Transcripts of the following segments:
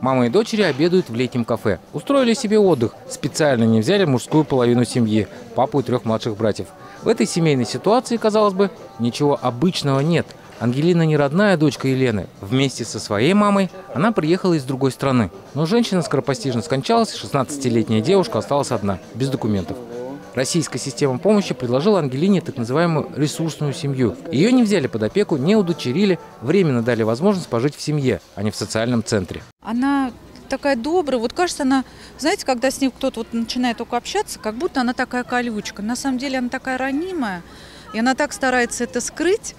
Мама и дочери обедают в летнем кафе. Устроили себе отдых. Специально не взяли мужскую половину семьи – папу и трех младших братьев. В этой семейной ситуации, казалось бы, ничего обычного нет. Ангелина не родная дочка Елены. Вместе со своей мамой она приехала из другой страны. Но женщина скоропостижно скончалась, 16-летняя девушка осталась одна, без документов. Российская система помощи предложила Ангелине так называемую ресурсную семью. Ее не взяли под опеку, не удочерили, временно дали возможность пожить в семье, а не в социальном центре. Она такая добрая. Вот кажется, она, знаете, когда с ней кто-то вот начинает только общаться, как будто она такая колючка. На самом деле она такая ранимая, и она так старается это скрыть.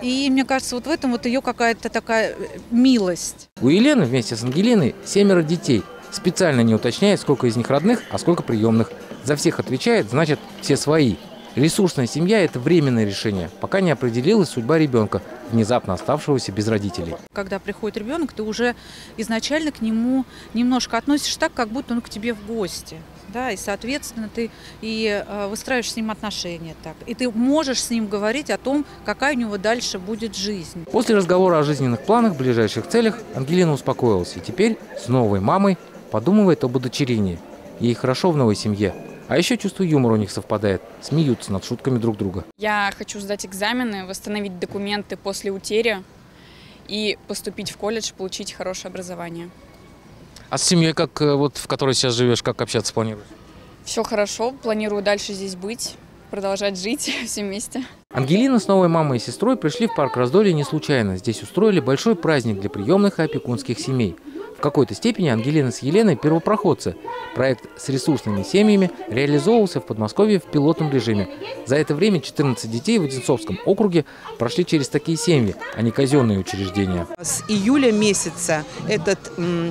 И мне кажется, вот в этом вот ее какая-то такая милость. У Елены вместе с Ангелиной семеро детей. Специально не уточняет, сколько из них родных, а сколько приемных. За всех отвечает, значит, все свои. Ресурсная семья – это временное решение, пока не определилась судьба ребенка, внезапно оставшегося без родителей. Когда приходит ребенок, ты уже изначально к нему немножко относишь так, как будто он к тебе в гости. Да, и, соответственно, ты и э, выстраиваешь с ним отношения так. И ты можешь с ним говорить о том, какая у него дальше будет жизнь. После разговора о жизненных планах, ближайших целях, Ангелина успокоилась и теперь с новой мамой подумывает об удочерении. Ей хорошо в новой семье. А еще чувство юмора у них совпадает. Смеются над шутками друг друга. Я хочу сдать экзамены, восстановить документы после утери и поступить в колледж, получить хорошее образование. А с семьей, как э, вот в которой сейчас живешь, как общаться планируешь? Все хорошо, планирую дальше здесь быть, продолжать жить все вместе. Ангелина с новой мамой и сестрой пришли в парк раздолья не случайно. Здесь устроили большой праздник для приемных и опекунских семей. В какой-то степени Ангелина с Еленой – первопроходцы. Проект с ресурсными семьями реализовывался в Подмосковье в пилотном режиме. За это время 14 детей в Одинцовском округе прошли через такие семьи, а не казенные учреждения. С июля месяца этот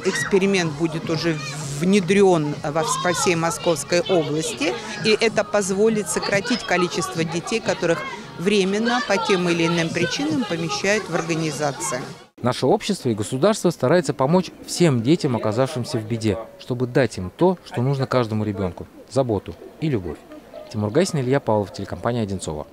эксперимент будет уже внедрен во всей Московской области, и это позволит сократить количество детей, которых временно по тем или иным причинам помещают в организации. Наше общество и государство старается помочь всем детям, оказавшимся в беде, чтобы дать им то, что нужно каждому ребенку – заботу и любовь. Тимур Гайсин, Илья Павлов, телекомпания «Одинцова».